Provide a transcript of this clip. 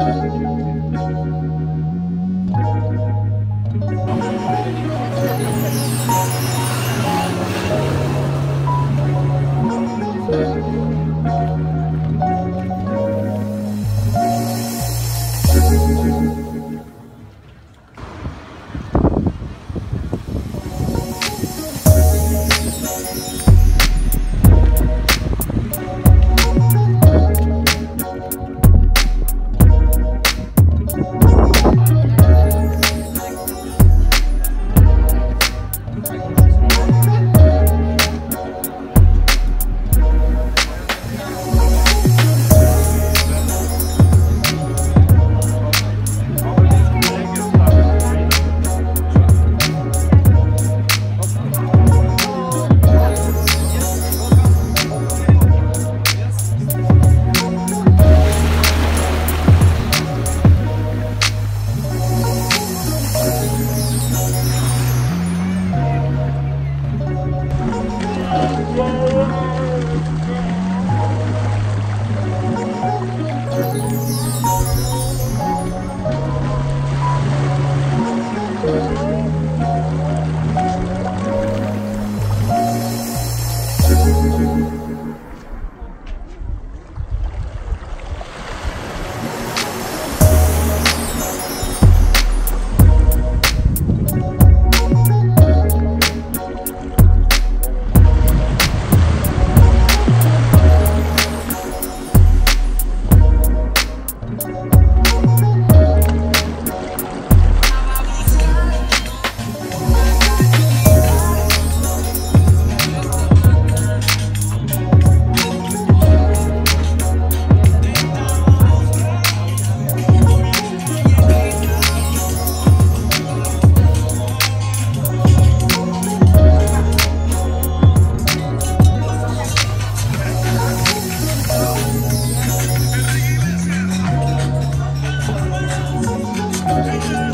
Thank you. Obrigada.